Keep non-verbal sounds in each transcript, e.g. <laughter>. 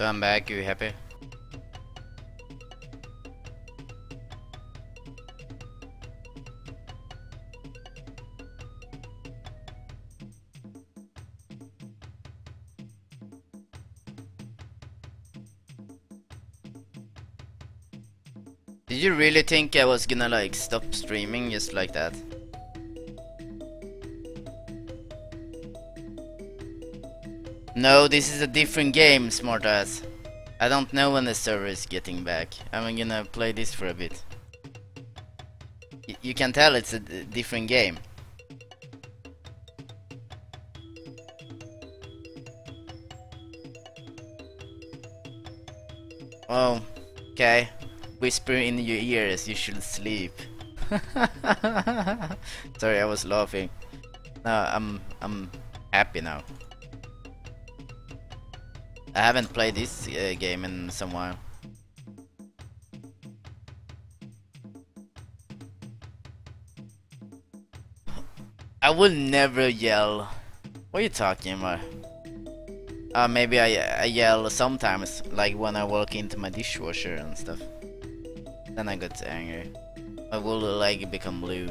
So I'm back, you happy? Did you really think I was gonna like stop streaming just like that? No, this is a different game, smartass. I don't know when the server is getting back. I'm gonna play this for a bit. You can tell it's a different game. Oh, okay. Whisper in your ears, you should sleep. <laughs> Sorry, I was laughing. No, I'm I'm happy now. I haven't played this uh, game in some while. I will never yell. What are you talking about? Uh, maybe I, I yell sometimes, like when I walk into my dishwasher and stuff. Then I get angry. My will like become blue.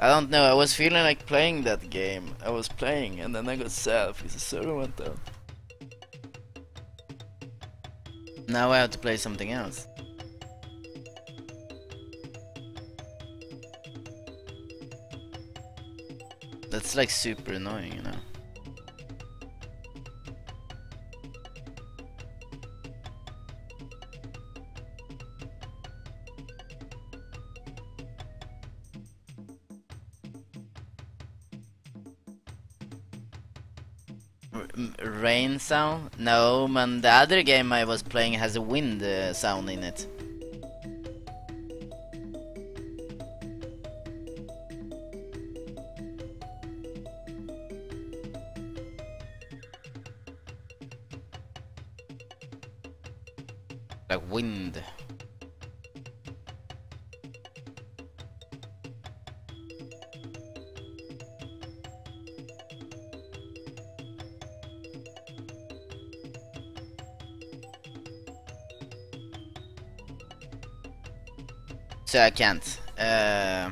I don't know, I was feeling like playing that game. I was playing and then I got sad because the server went down. Now I have to play something else. That's like super annoying, you know. Sound? No, man, the other game I was playing has a wind uh, sound in it. Like wind. So I can't. Uh,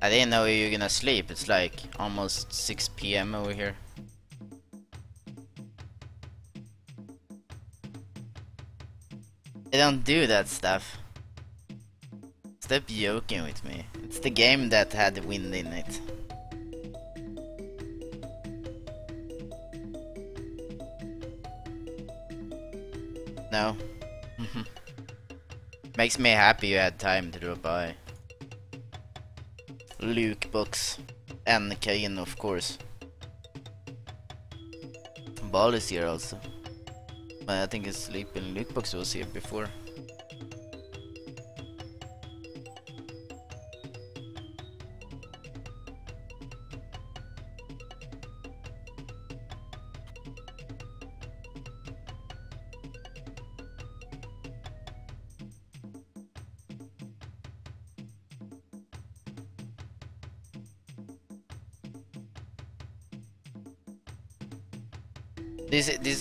I didn't know you were gonna sleep. It's like almost 6 p.m. over here. I don't do that stuff. Stop joking with me. It's the game that had wind in it. No. Makes me happy you had time to drop by. Luke books. And Kain, of course. Ball is here also. But I think it's sleeping. Luke box was here before.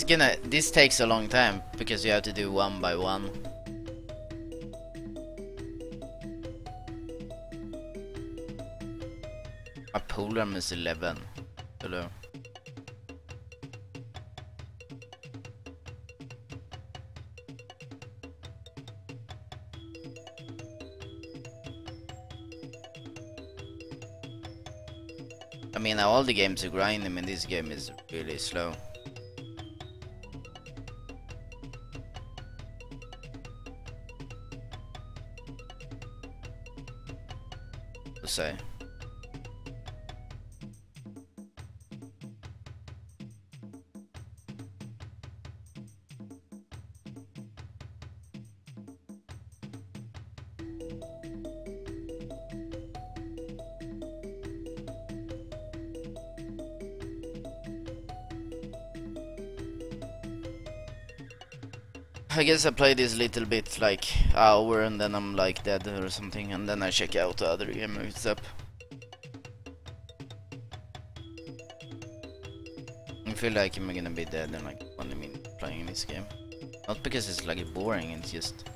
Gonna this takes a long time because you have to do one by one. My polearm is 11. Hello. I mean, all the games are grinding, and this game is really slow. Say. I guess I play this little bit like hour and then I'm like dead or something and then I check out the other game if it's up. I feel like I'm gonna be dead in like 20 minutes playing this game. Not because it's like boring, it's just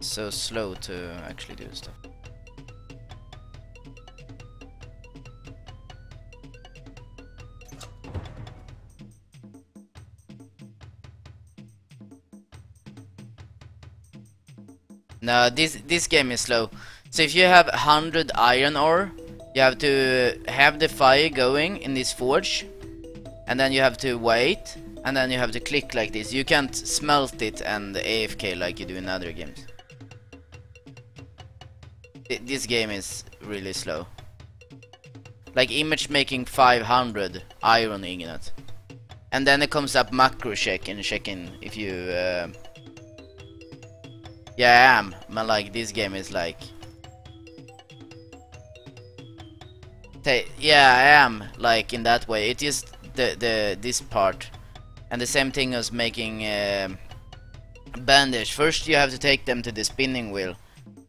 so slow to actually do stuff. No, this this game is slow. So if you have 100 iron ore, you have to have the fire going in this forge, and then you have to wait, and then you have to click like this. You can't smelt it and AFK like you do in other games. This game is really slow. Like image making 500 iron ingot. And then it comes up macro check and checking if you... Uh, yeah, I am. But like this game is like... Yeah, I am. Like in that way. It is the the this part, and the same thing as making uh, bandage. First, you have to take them to the spinning wheel,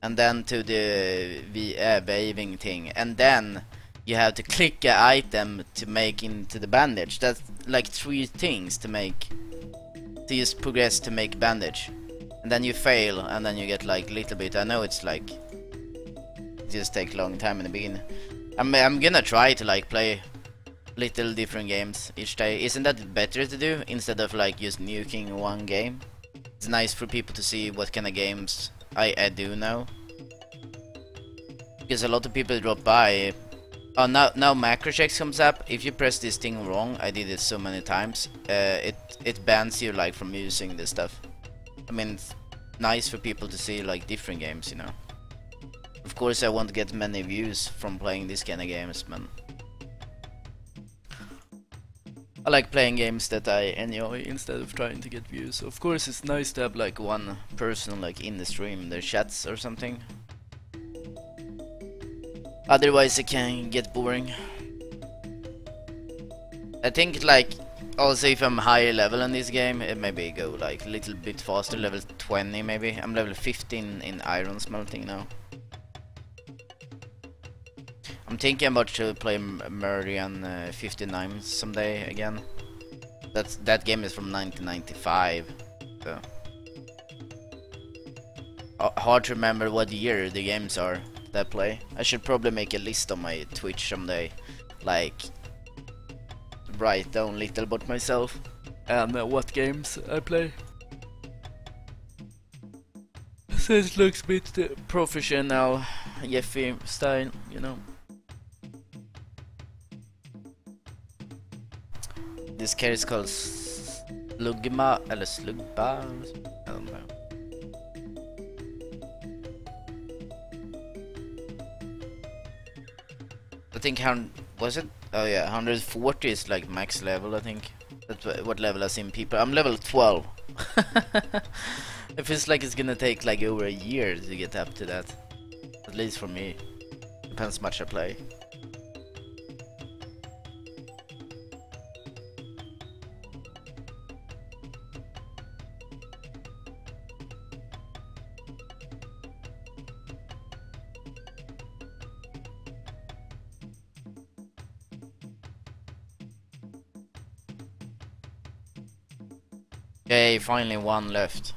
and then to the uh, waving thing, and then you have to click an item to make into the bandage. That's like three things to make to just progress to make bandage and then you fail and then you get like little bit I know it's like just take long time in the beginning I'm, I'm gonna try to like play little different games each day isn't that better to do instead of like just nuking one game it's nice for people to see what kind of games I, I do now. because a lot of people drop by Oh, now, now macro checks comes up. If you press this thing wrong, I did it so many times, uh, it, it bans you like from using this stuff. I mean, it's nice for people to see like different games, you know. Of course, I won't get many views from playing this kind of games, man. I like playing games that I enjoy instead of trying to get views. Of course, it's nice to have like one person like in the stream, their chats or something. Otherwise it can get boring. I think like also if I'm higher level in this game it maybe go like a little bit faster, level 20 maybe. I'm level 15 in iron smelting now. I'm thinking about to play Meridian uh, 59 someday again. That's that game is from 1995. So. hard to remember what year the games are that play. I should probably make a list on my Twitch someday, like write down little about myself and uh, what games I play. So it looks a bit uh, professional, Jeffy style, you know. This character is called Slugma, eller Slugba, I don't know. I think how was it? Oh yeah, 140 is like max level. I think that's what level I seen people. I'm level 12. <laughs> it feels like it's gonna take like over a year to get up to that. At least for me. Depends much I play. Finally one left.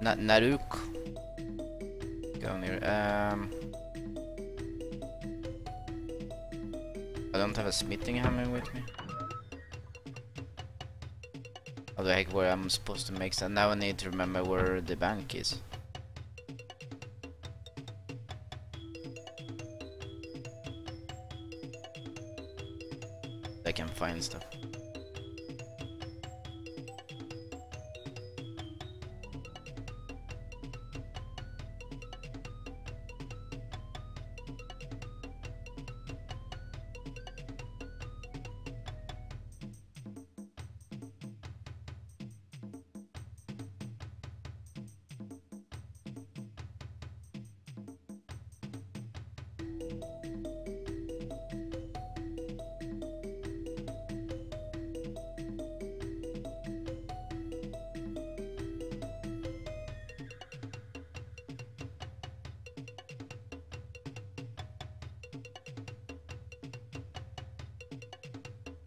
Na Naruk. Go near. Um. I don't have a smithing hammer with me. How the heck where I'm supposed to make that? Now I need to remember where the bank is. I can find stuff.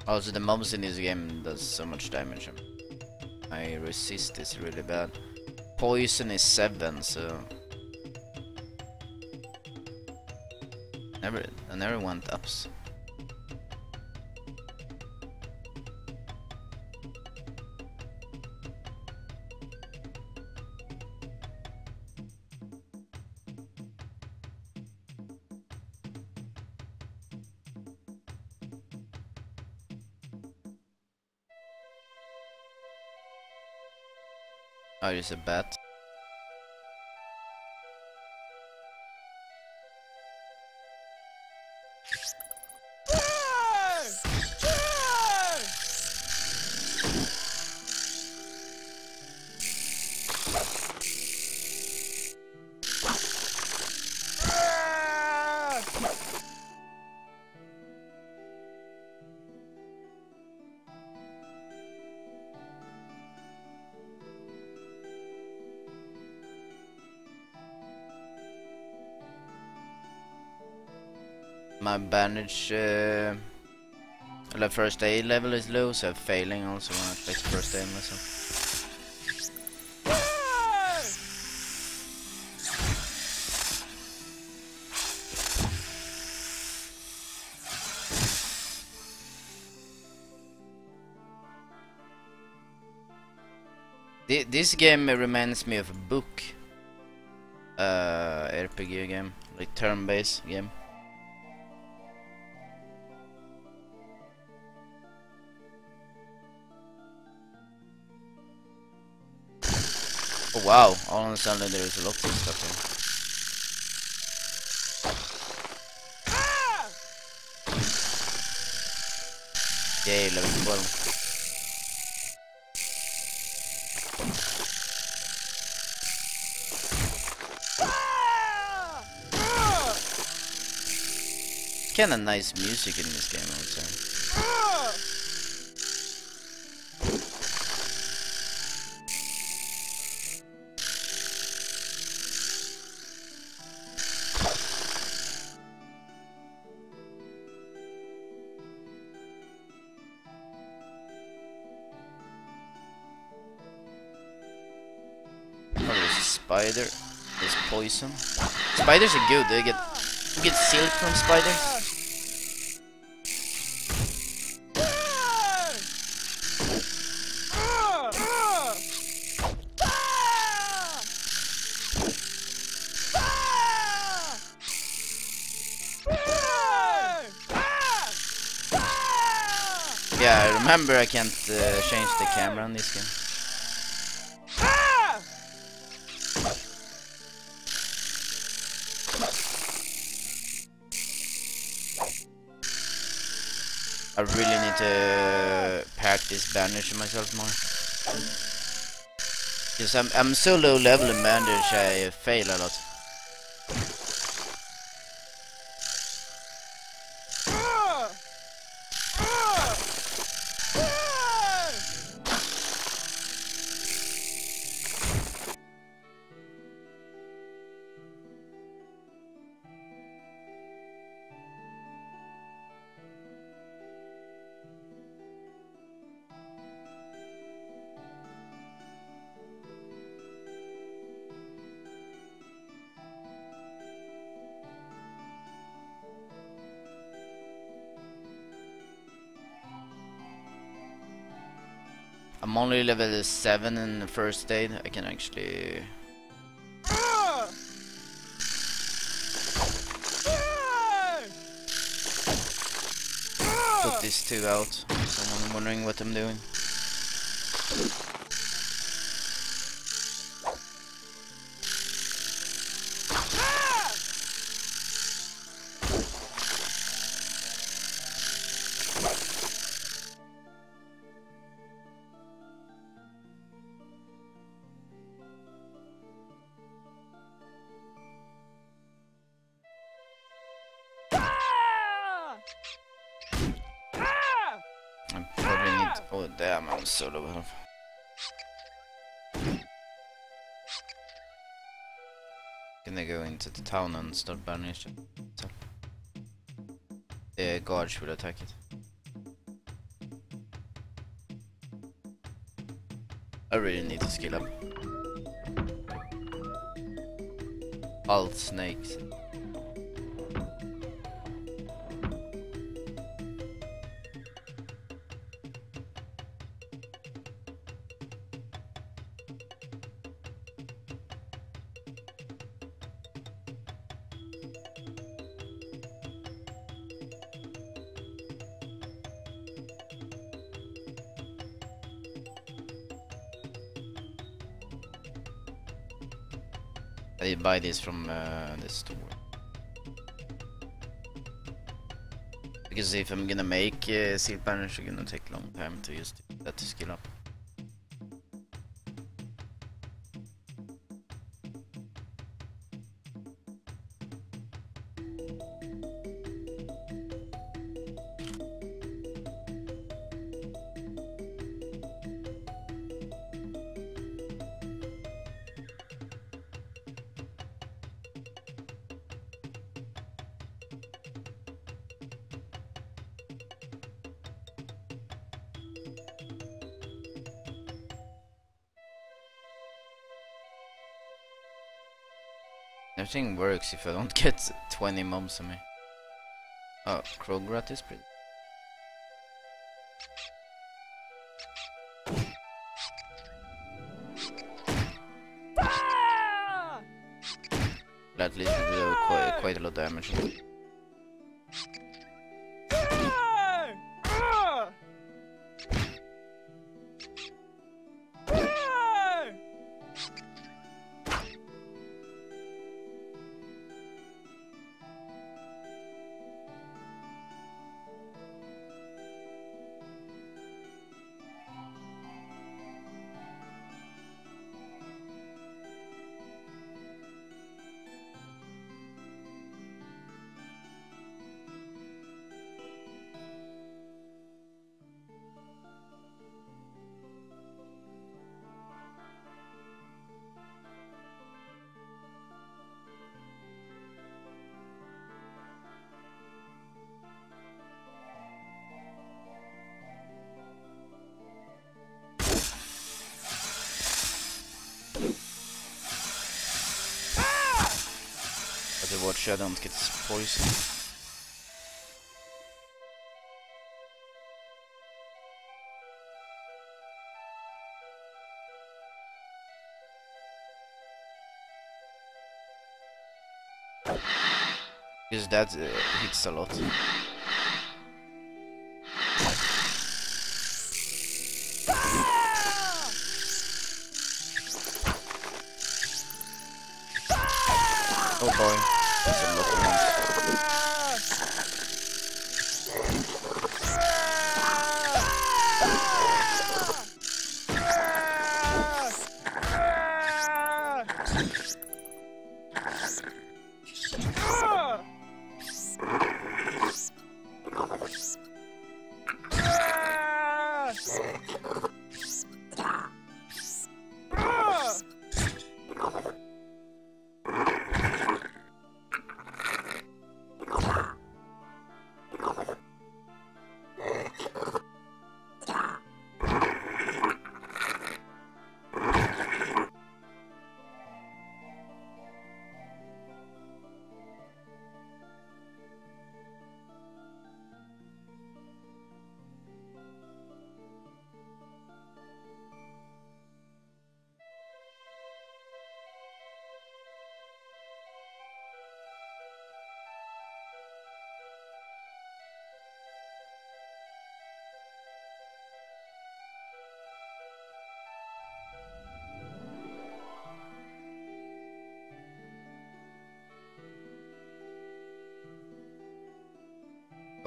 Oh, also, the mobs in this game does so much damage. I resist this really bad. Poison is 7, so... Never, I never went ups. It's a bat. Uh, the first aid level is low, so failing also when I place first aid myself. This game reminds me of a book. Uh, RPG game, like turn-based game. Wow, all of a sudden there is a lot of stuff here. Yay, level 12. Kinda nice music in this game, I would say. Spider is poison. Spiders are good, they get you get silk from spiders. Yeah, I remember I can't uh, change the camera on this game. Need to practice bandage myself more. Because I'm, I'm so low level in bandage, I fail a lot. Only level 7 in the first aid. I can actually... Put these two out. Someone wondering what I'm doing. faunen stolpar ner sig. Eh, guards will attack it. I really need to skill up. All snakes. Buy this from uh, the store. Because if I'm gonna make uh, seal panels, it's gonna take a long time to use that to skill up. Everything works if I don't <laughs> get 20 mobs on me. Oh, Krograt is pretty. Ah! At least it do quite, quite a lot of damage. Better watch I don't get poisoned. Because that uh, hits a lot. Boy, that's a lot of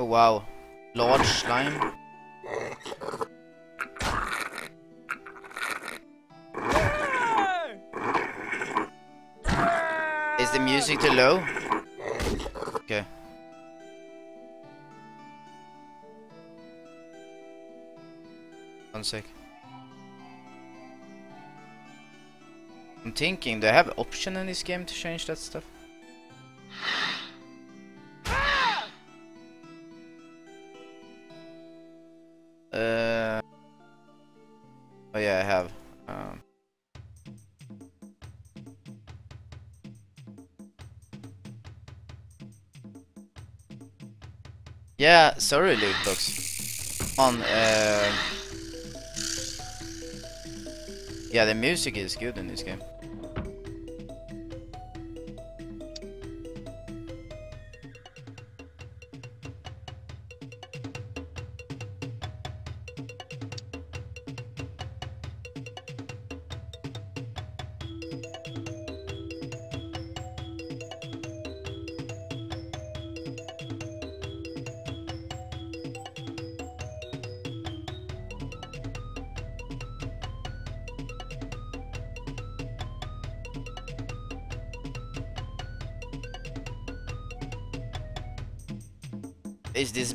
Oh wow, large slime. Is the music too low? Okay. One sec. I'm thinking, do I have option in this game to change that stuff? Yeah, sorry, loot box. On uh, yeah, the music is good in this game.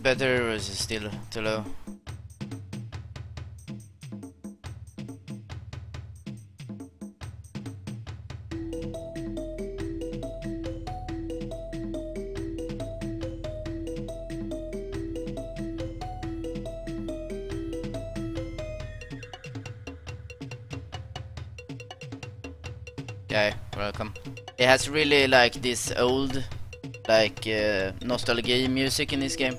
Better or is it still too low? Yeah, welcome. It has really like this old like uh, nostalgia music in this game.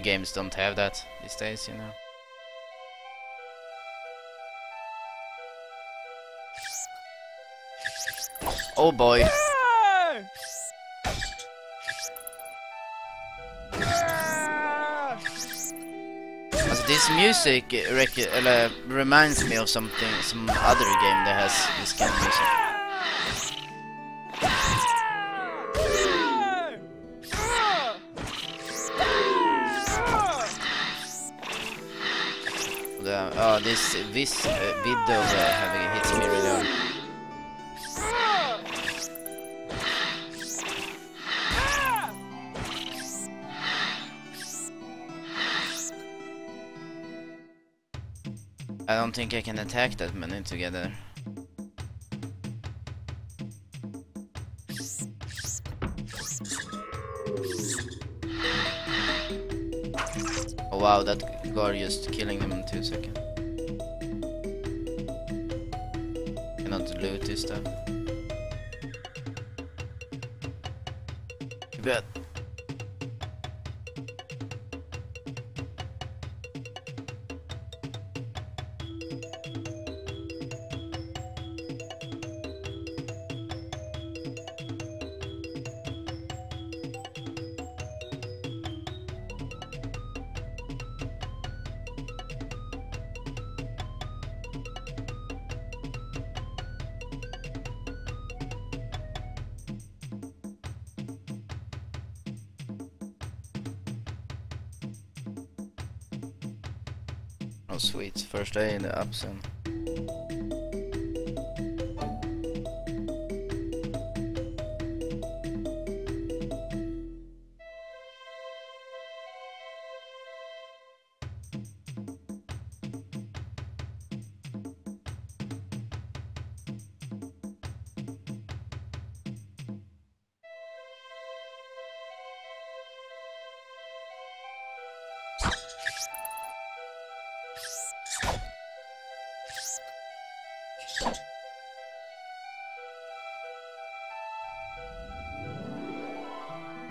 Games don't have that these days, you know. Oh boy. This music uh, rec eller, reminds me of something, some other game that has this kind of music. The, oh, this this uh, video uh, having hits me really hard. I don't think I can attack that many together. Oh wow, that guard just killing them in two seconds. Cannot loot this stuff. The upsun.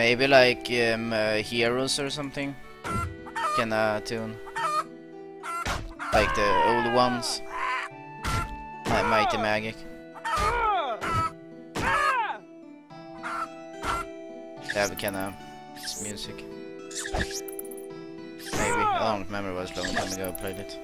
Maybe like um, uh, heroes or something can uh, tune. Like the old ones. Mi- Might and Magic. They have kind of music. Maybe. I don't remember, it was long time ago I played it.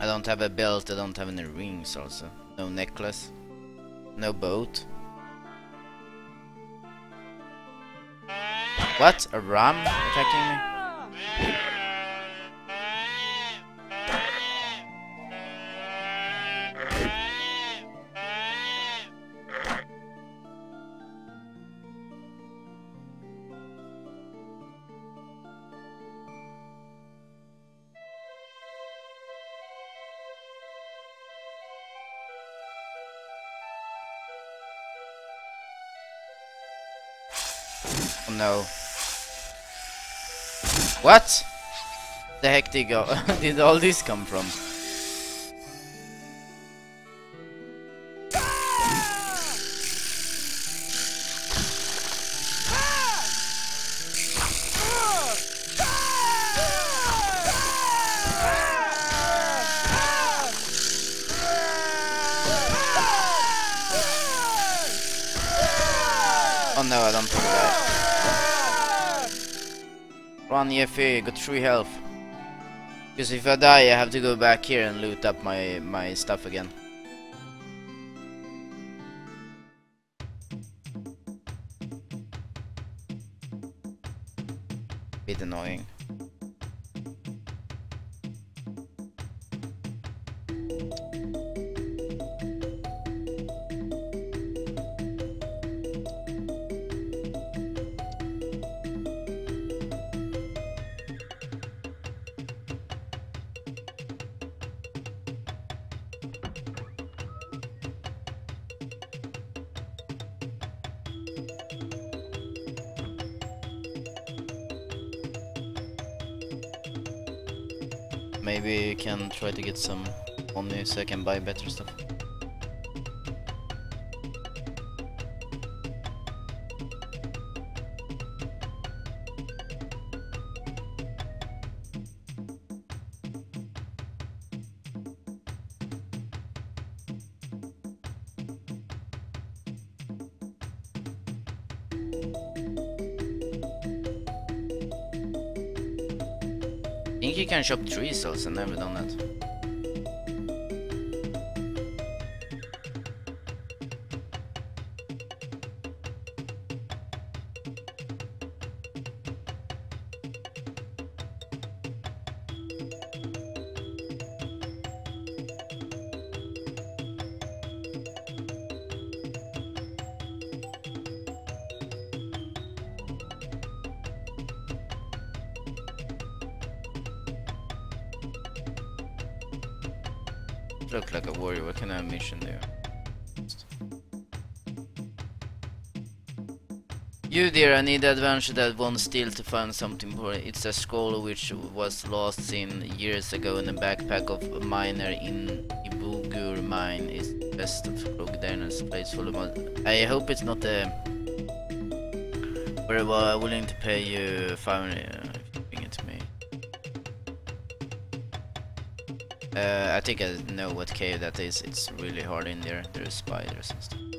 I don't have a belt, I don't have any rings also. No necklace. No boat. What? A ram attacking me? No. What? The heck did go <laughs> did all this come from? EFA, got 3 health. Because if I die I have to go back here and loot up my, my stuff again. Buy better stuff. I think you can shop trees also, never done that. look like a warrior. What kind of mission there? You dear, I need adventure that one steal to find something more. It's a scroll which was lost in years ago in the backpack of a miner in Ibugur mine. It's the best of Krogdaner's place for the I hope it's not a... Very well, I'm willing to pay you 500... Uh, think I know what cave that is. It's really hard in there. There's spiders and stuff.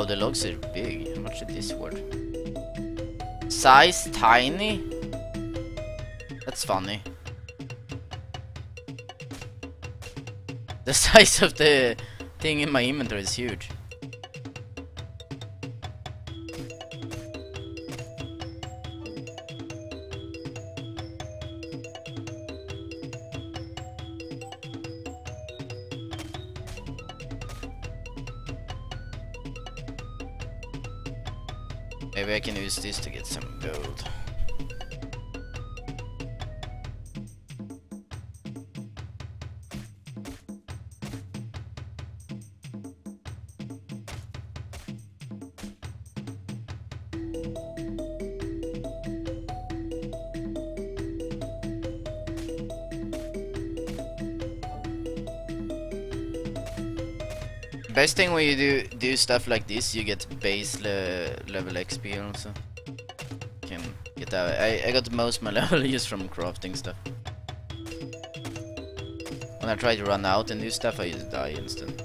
Wow, the logs are big. How much is this worth? Size tiny? That's funny. The <laughs> size of the thing in my inventory is huge. This to get some gold. Best thing when you do do stuff like this, you get base le level XP also. That. I I got most my level just from crafting stuff. When I try to run out and do stuff, I just die instant.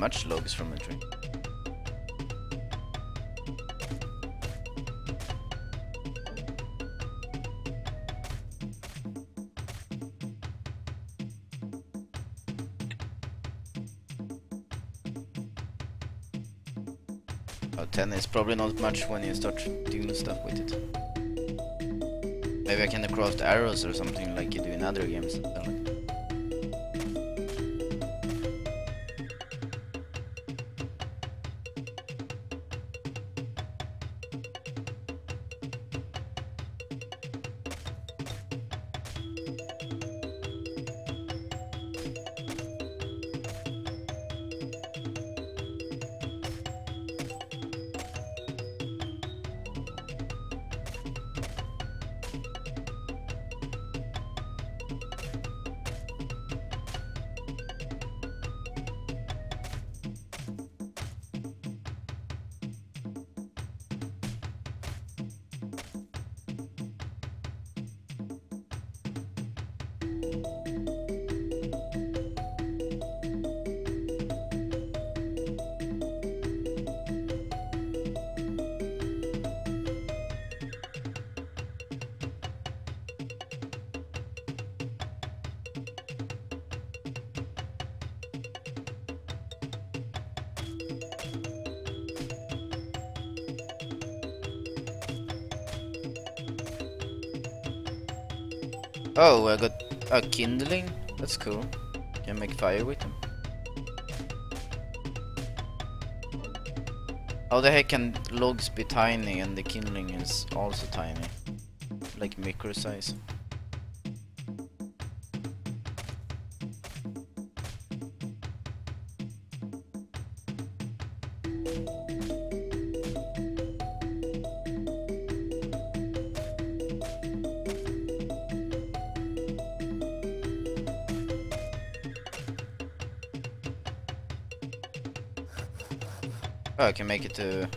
Much logs from a tree. Oh, 10 is probably not much when you start doing stuff with it. Maybe I can craft arrows or something like you do in other games. Oh, I got a kindling. That's cool. Can make fire with them. How the heck can logs be tiny and the kindling is also tiny? Like micro size. I can make it to...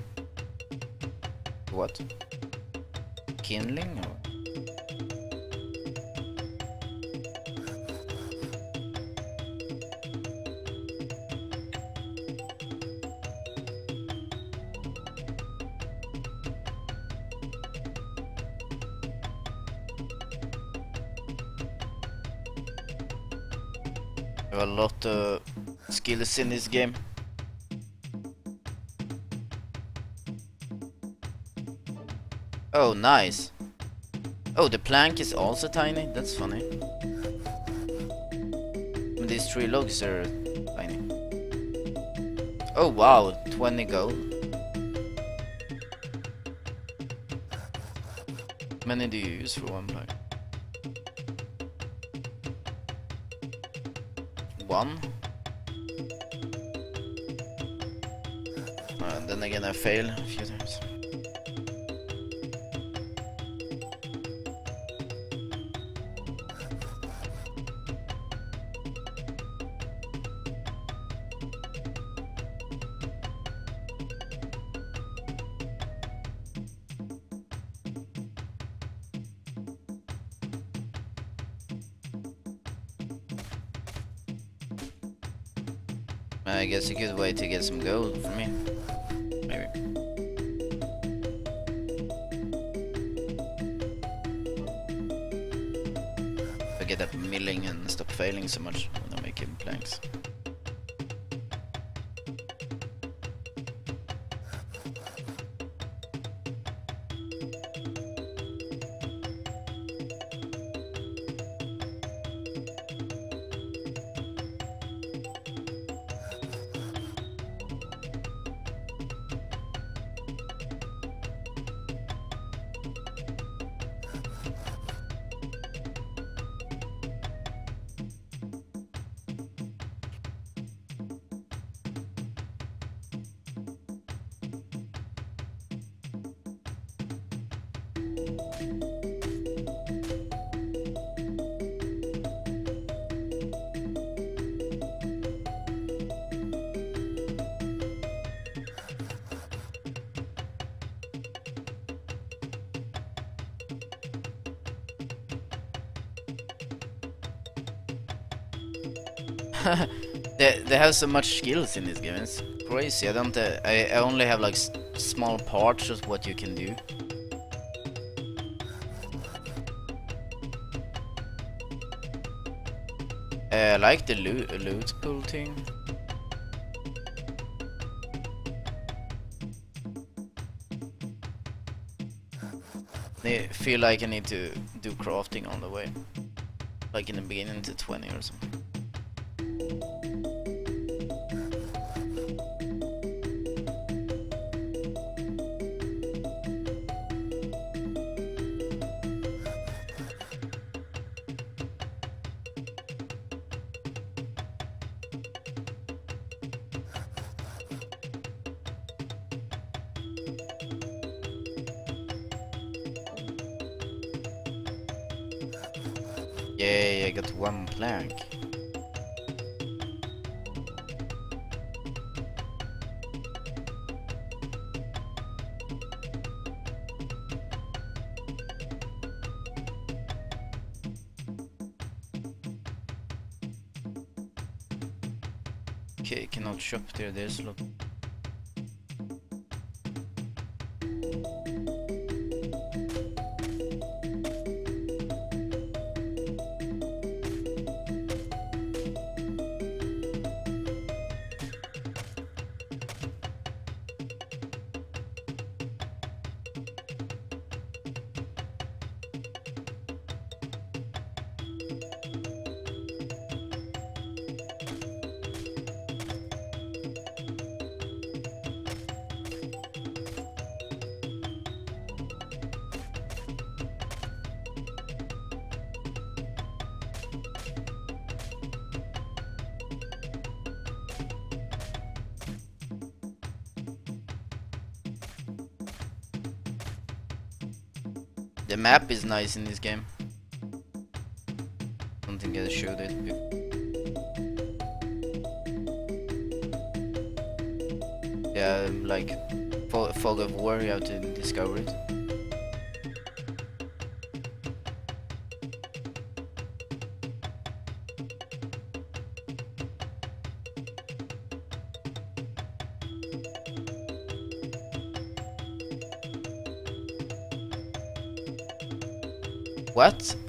What? Kindling or... a lot of skills in this game. Oh, nice. Oh, the plank is also tiny? That's funny. These three logs are tiny. Oh wow, 20 gold. many do you use for one plank? One? Uh, then again I fail a few times. Get some gold for me. Have so much skills in this game, it's crazy. I don't, uh, I, I only have like small parts of what you can do. Uh, I like the loot, loot pool thing. I feel like I need to do crafting on the way. Like in the beginning to 20 or something. Yay, I got one plank. Okay, cannot shop there, there's a map is nice in this game. I don't think I showed it before. Yeah, like Fog of War, you have to discover it.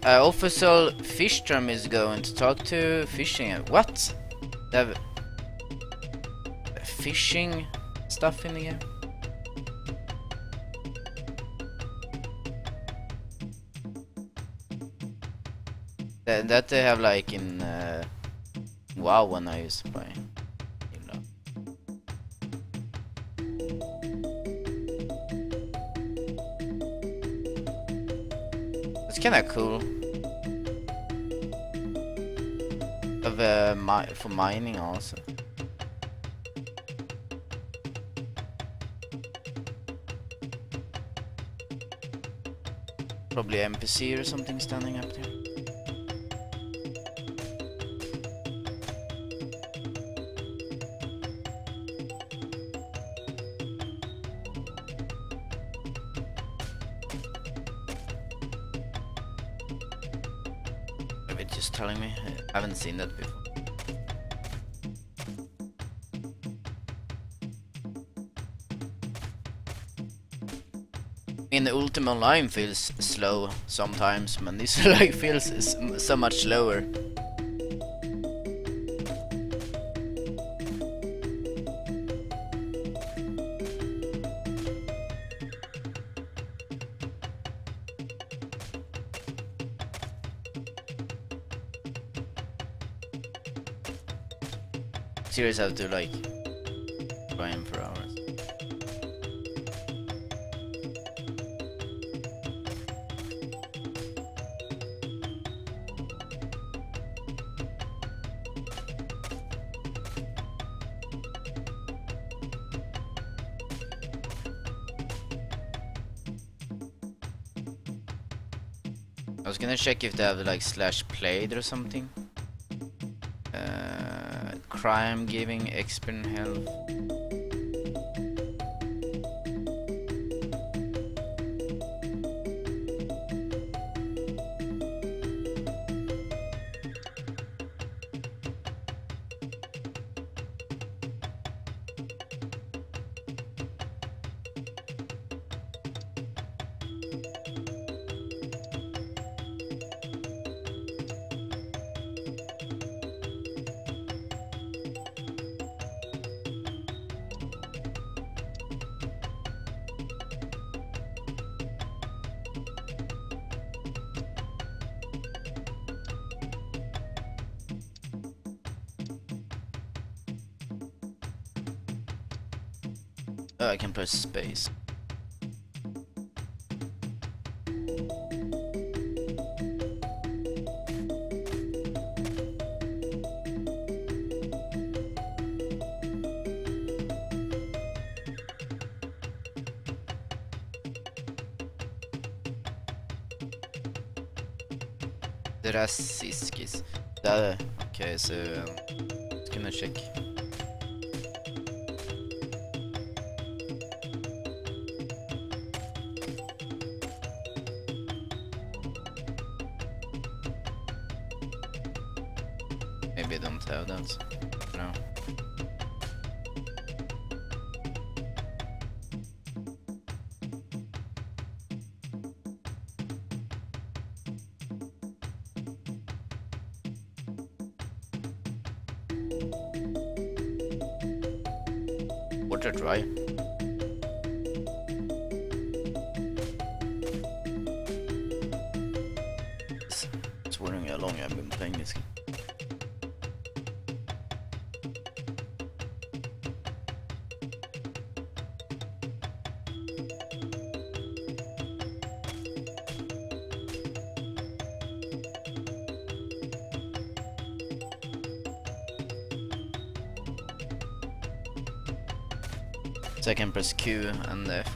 Uh, Officer Fishstrom is going to talk to fishing. What? They have fishing stuff in the game? That, that they have like in uh, WoW when I used to play. You know. It's kind of cool. Mi for mining also. Probably NPC or something standing up there. Maybe just telling me. I haven't seen that before. In the Ultima Online feels slow sometimes, but this <laughs> like feels so much slower. Serious have to like check if they have like slash played or something. Uh, crime giving expert health. Det där Drassiskis. Det er det. Ok, så... Um, ska man checka. Q and F1.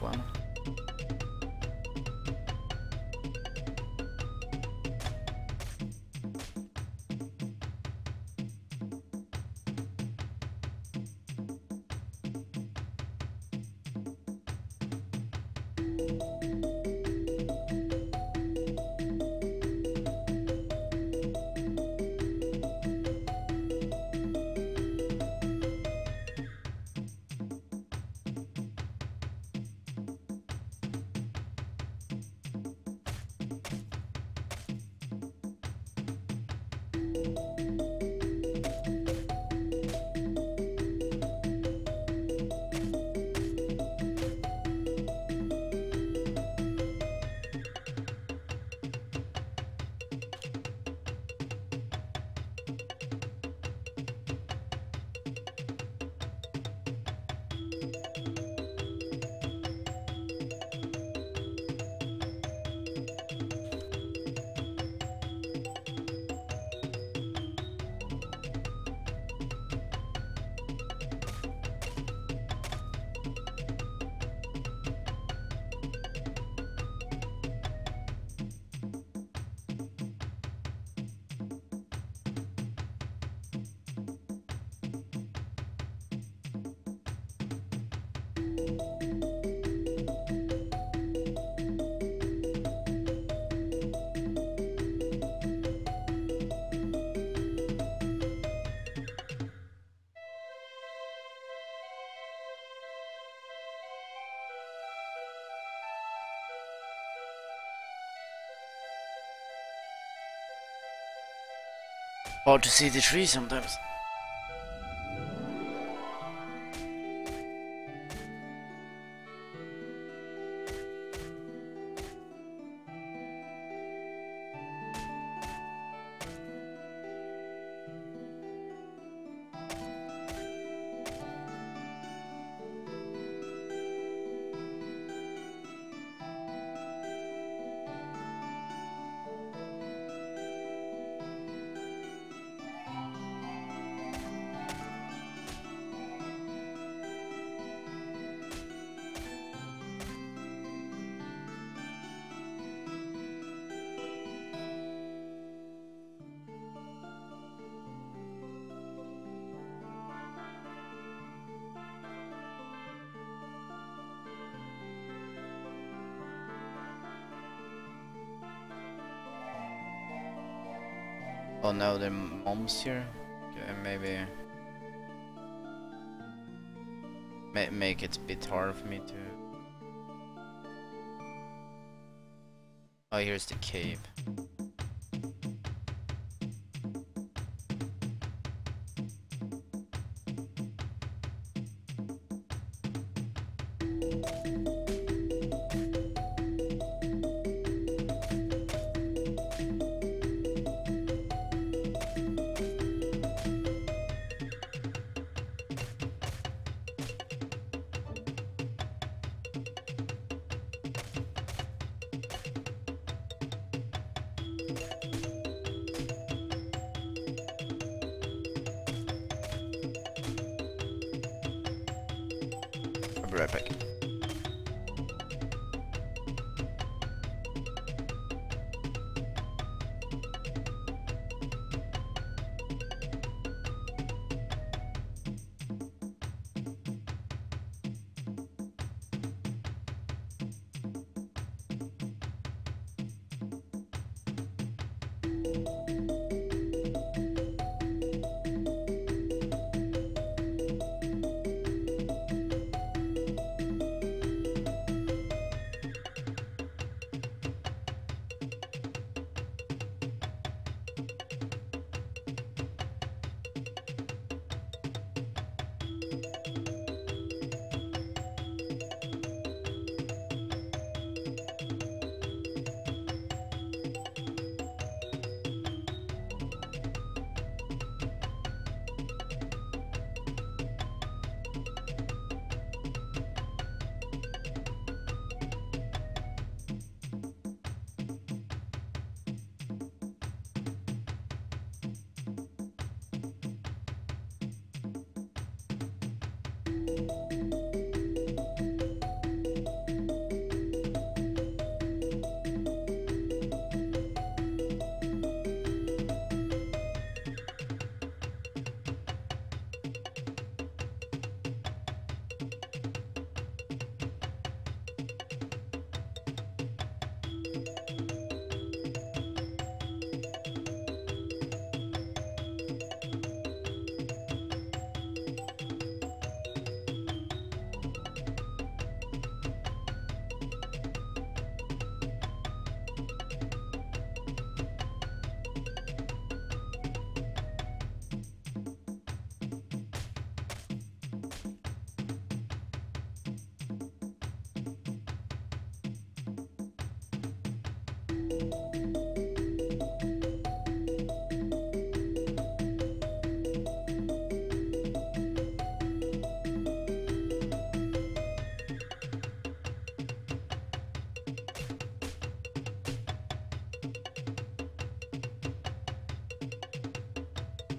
Hard to see the tree sometimes. No, the mom's here. Okay, maybe Ma make it a bit hard for me to. Oh, here's the cave.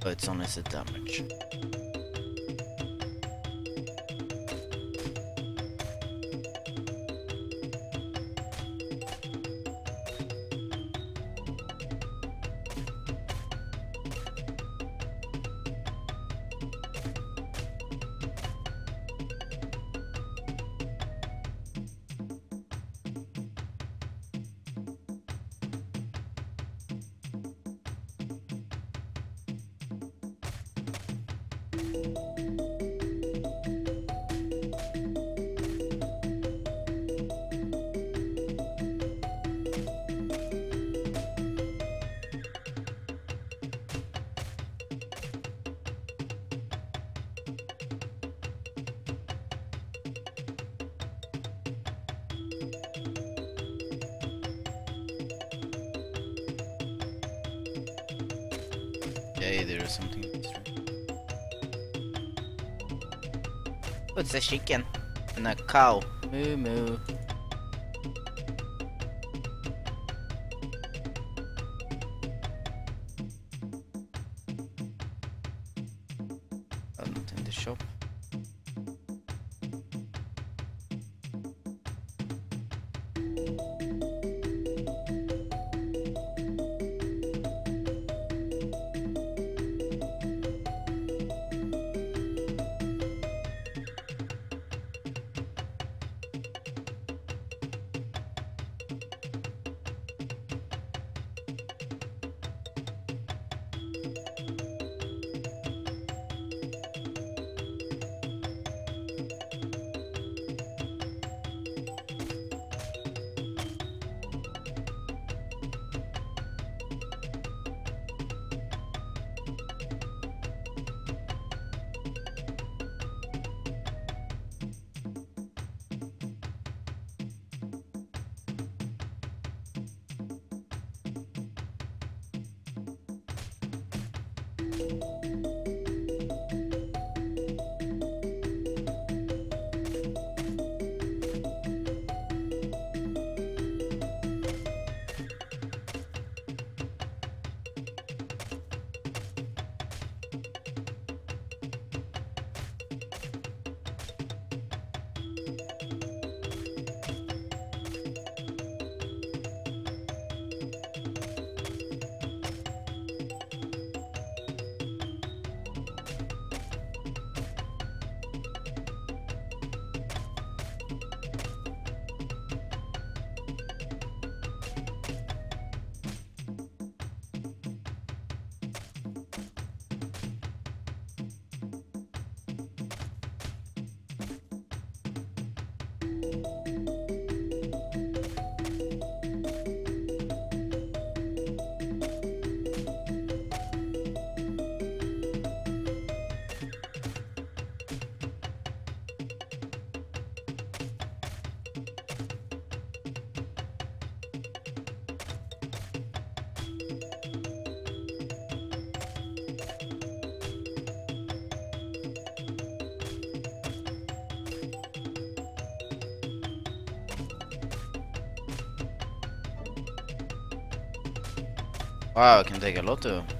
But it's only the damage. Vader or something. What's a chicken? And a cow. Moo moo. Wow, I can take a lot of... Check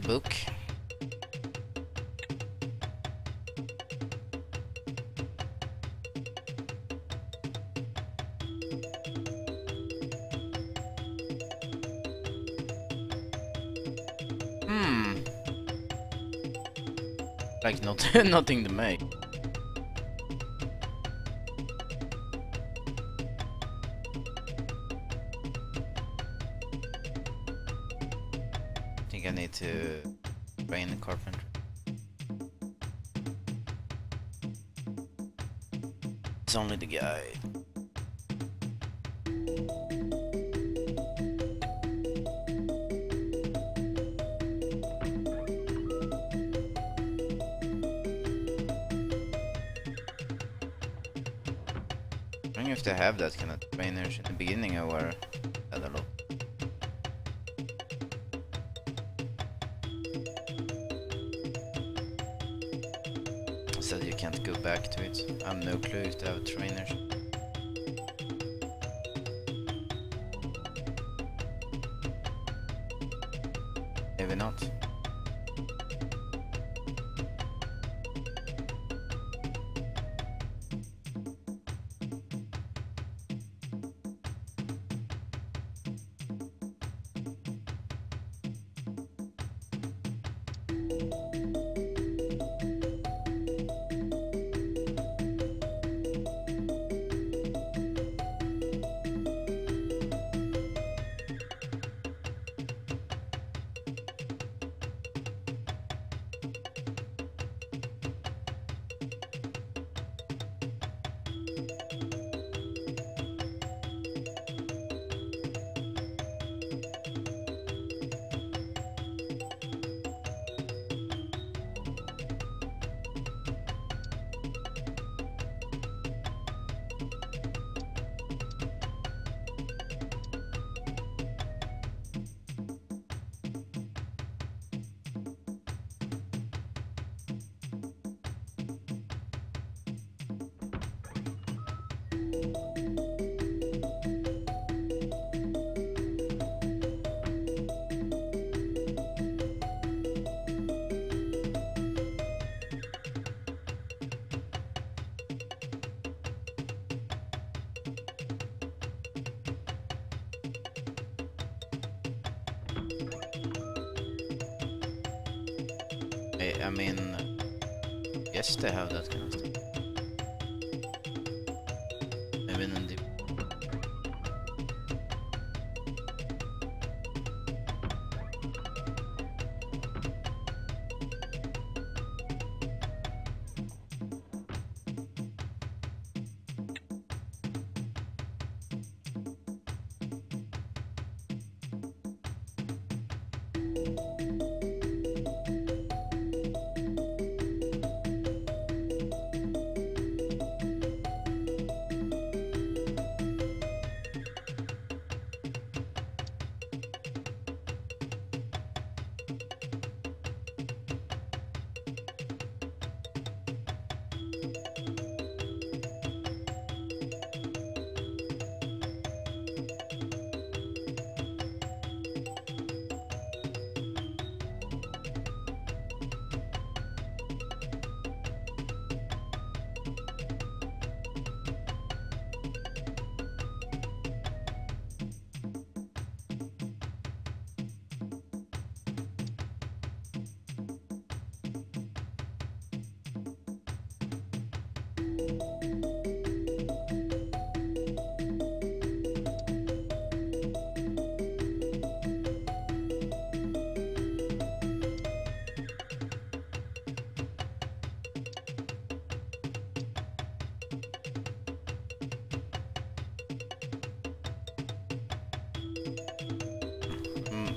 the book. Hmm. Like not <laughs> nothing to make. It's only the guy. I if they have that kind of trainers in the beginning or I don't know. Back to it. I have no clue if they er have trainers.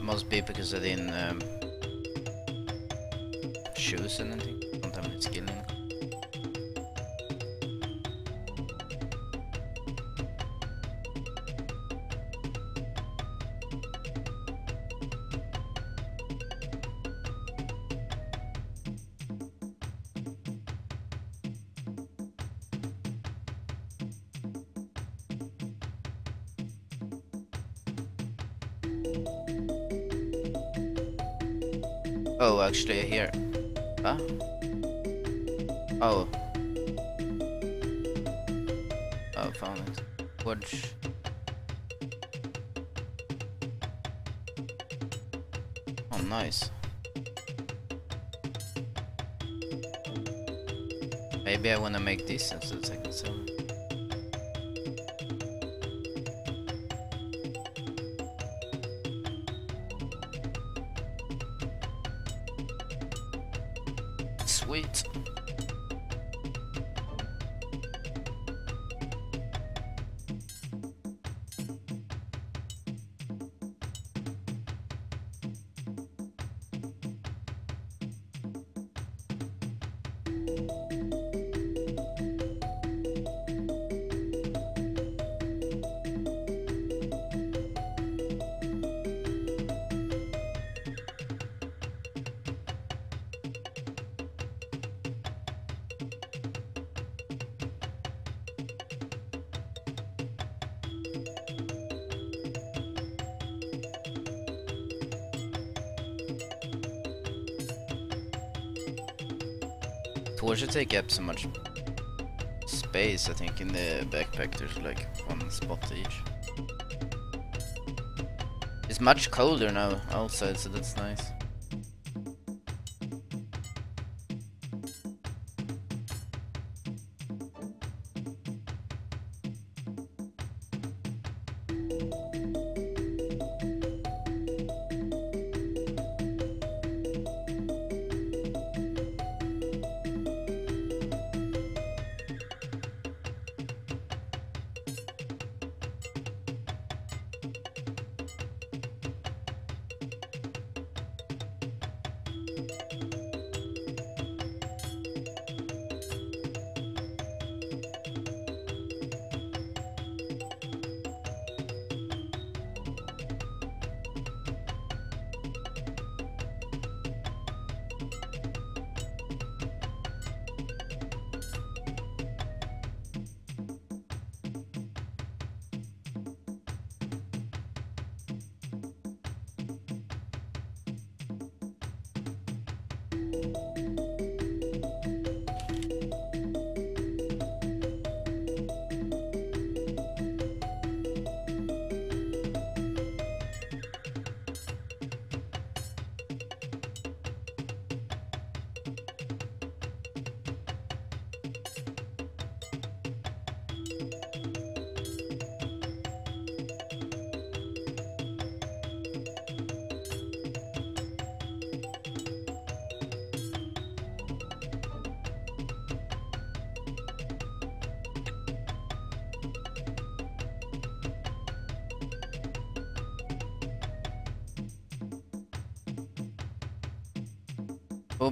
Must be because I didn't um, choose anything. Don't have any skill actually here. Huh? Oh. Oh, found it. Watch. Oh, nice. Maybe I wanna make this instead so second can torches take up so much space, I think, in the backpack. There's like one spot each. It's much colder now outside, so that's nice.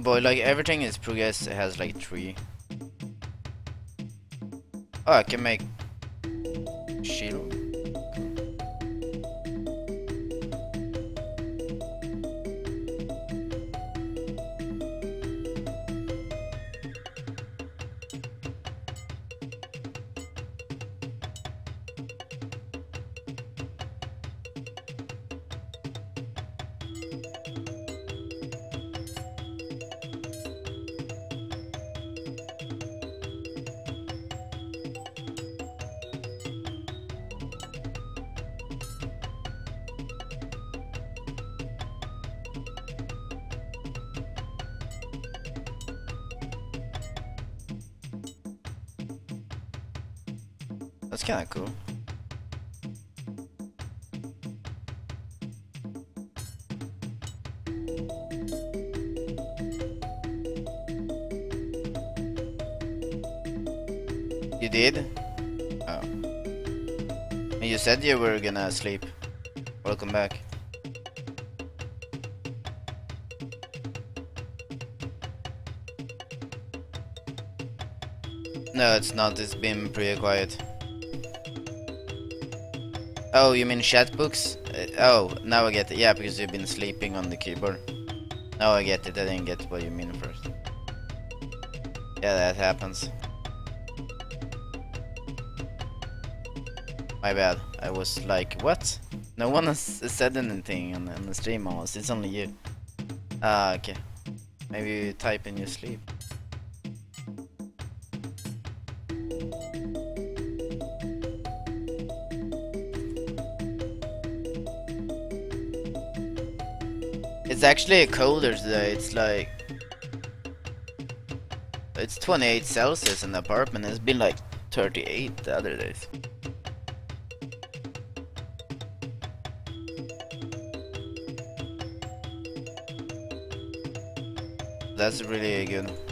Boy, like everything is progress it has like three. Oh, I can make shield. Kind of cool. You did? Oh. You said you were gonna sleep. Welcome back. No, it's not. It's been pretty quiet. Oh, you mean chat books? Uh, oh, now I get it. Yeah, because you've been sleeping on the keyboard. Now I get it. I didn't get what you mean first. Yeah, that happens. My bad. I was like, what? No one has said anything on, the stream almost. It's only you. Ah, okay. Maybe you type in your sleep. Actually colder today. It's like it's 28 Celsius in the apartment. It's been like 38 the other days. That's really good.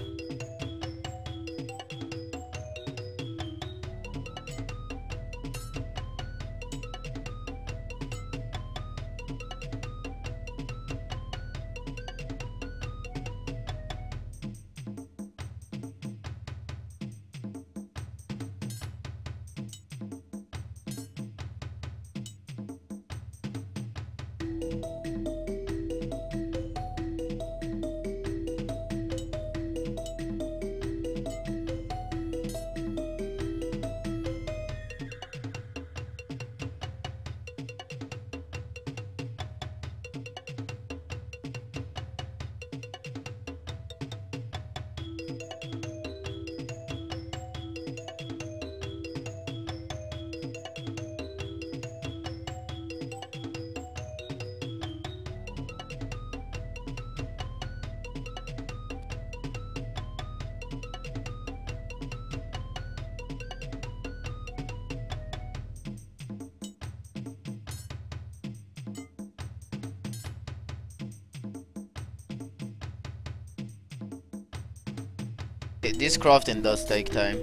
This crafting does take time.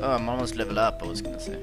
Oh, I'm almost level up, I was gonna say.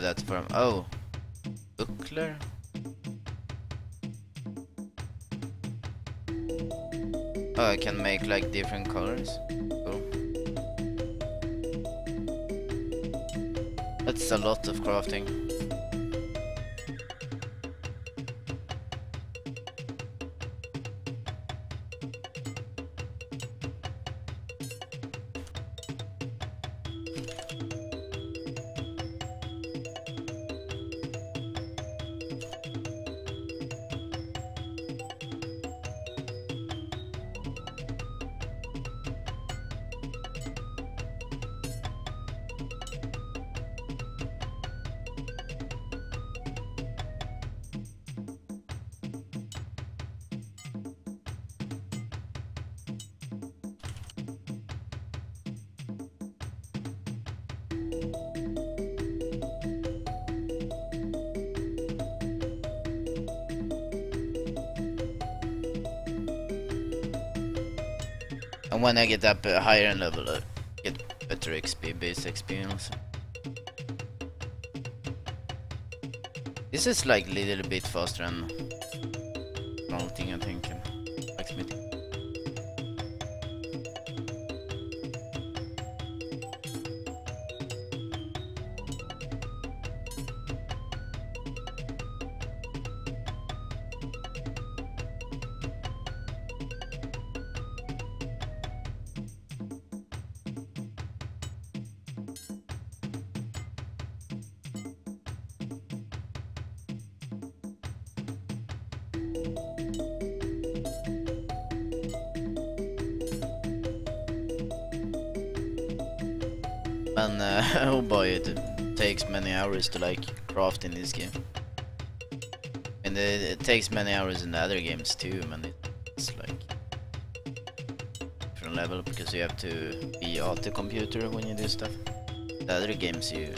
That from. Oh, buckler. Oh, I can make like different colors. Cool. That's a lot of crafting. And when I get up uh, higher in level, I get better XP, base XP also. This is like a little bit faster than mounting, I think, hours to like craft in this game. And it, it takes many hours in the other games too, man. It's like different level because you have to be at the computer when you do stuff. The other games you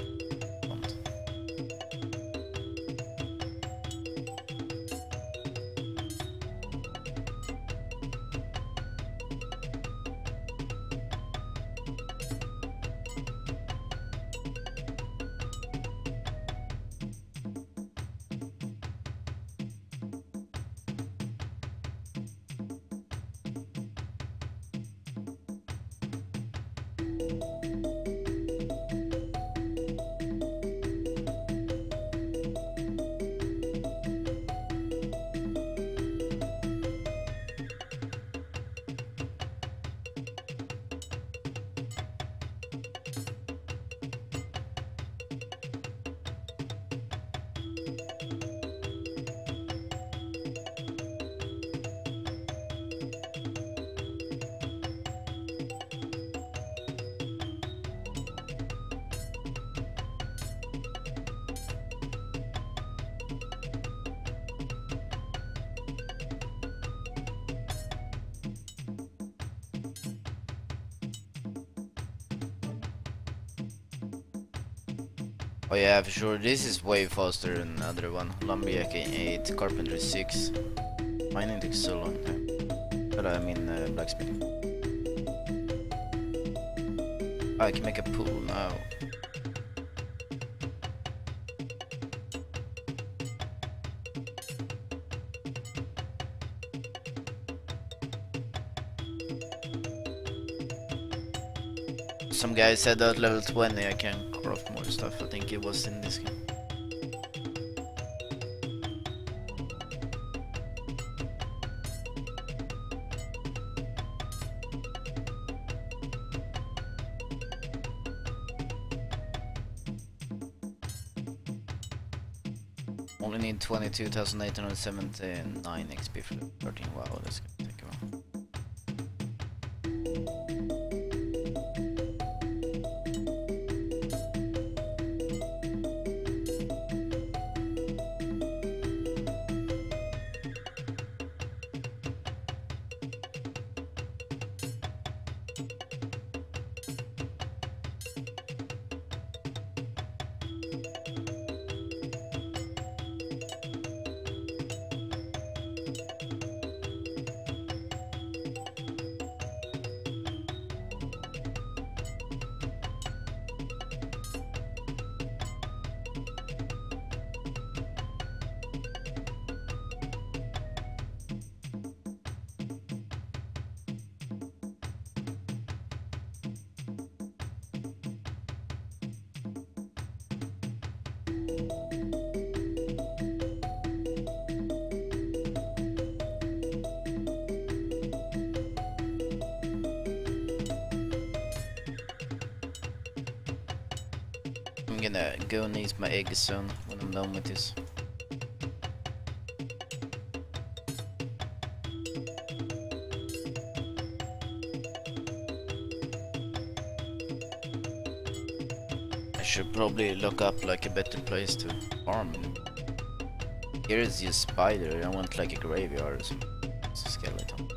This is way faster than the other one. Lumberjack 8, Carpentry 6. Mining takes so long time. But I mean uh, blacksmithing. Oh, I can make a pool now. Some guy said that level 20 I can more stuff. I think it was in this game. Only need 22,879 XP for 13. Wow, that's gonna my egg soon when I'm done with this. I should probably look up like a better place to farm. Here is your spider, I want like a graveyard or something. It's a skeleton.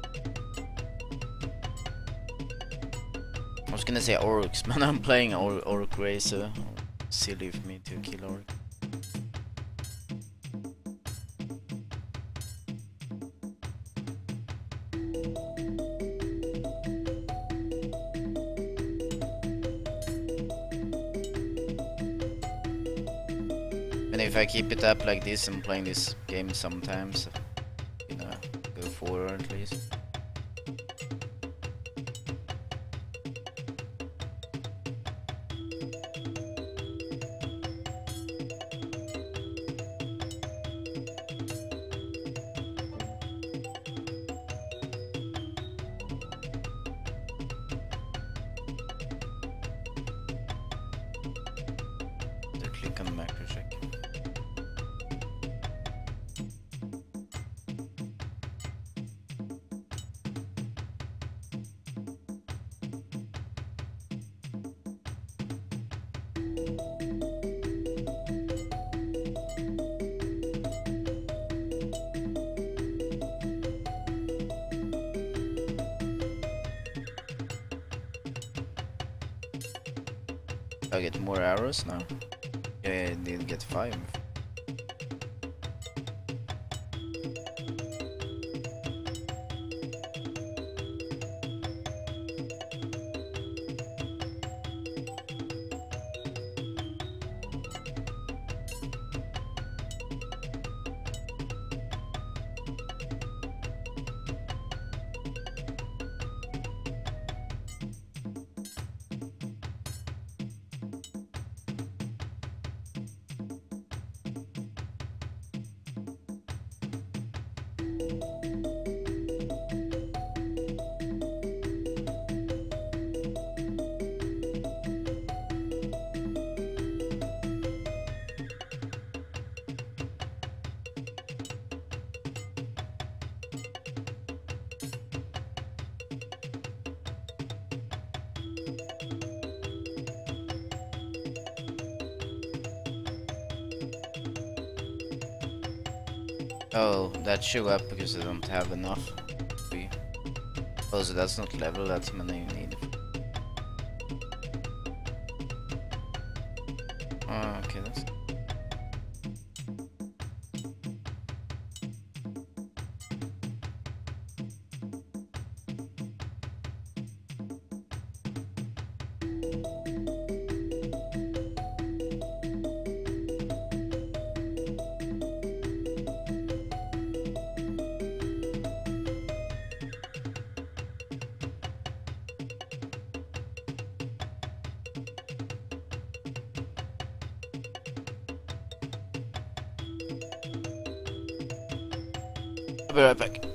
I was gonna say orcs, <laughs> but I'm playing or orc racer. Silly of me to if I keep it up like this and playing this game sometimes, you know, go forward at least. Show up because I don't have enough. Oh, that's not level, that's money I'll.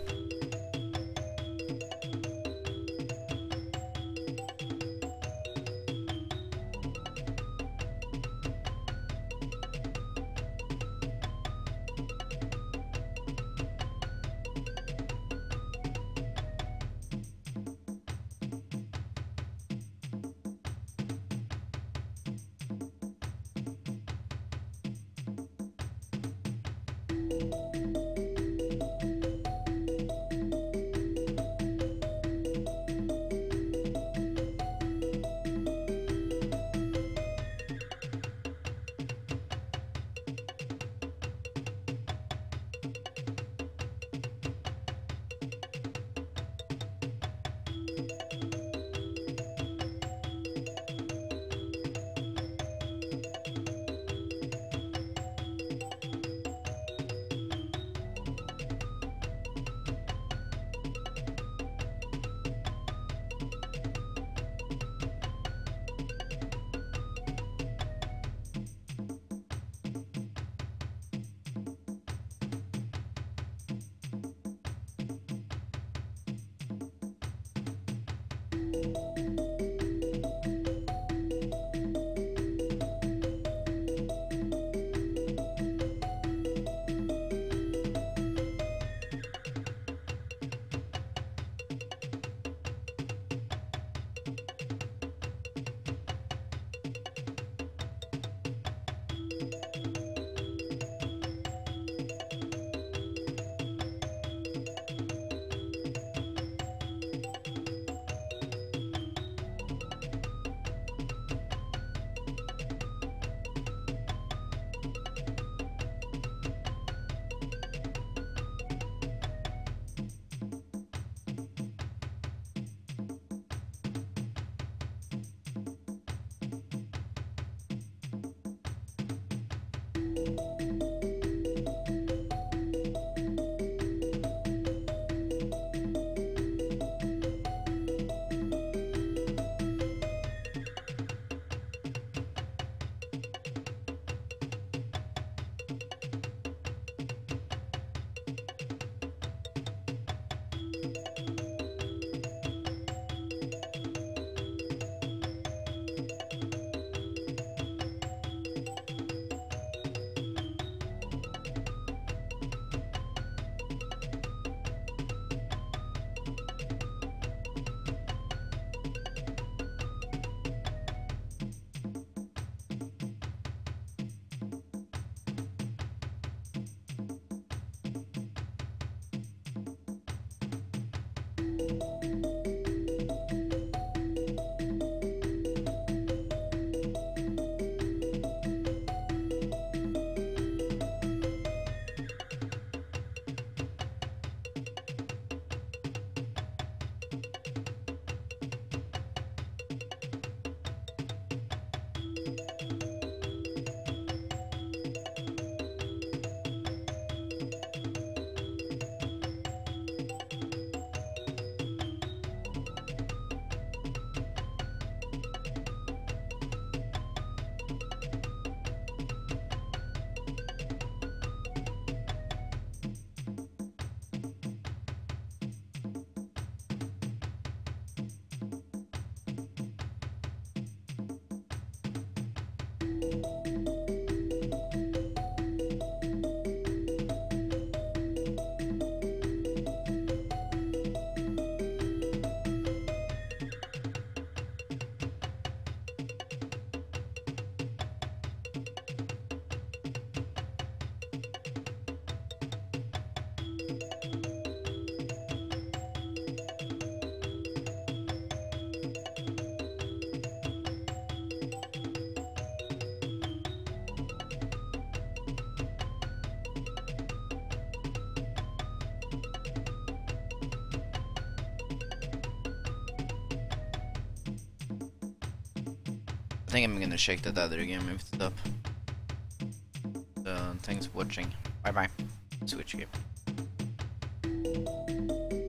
I think I'm gonna check that other game if it's up. So, thanks for watching. Bye bye. Switch game.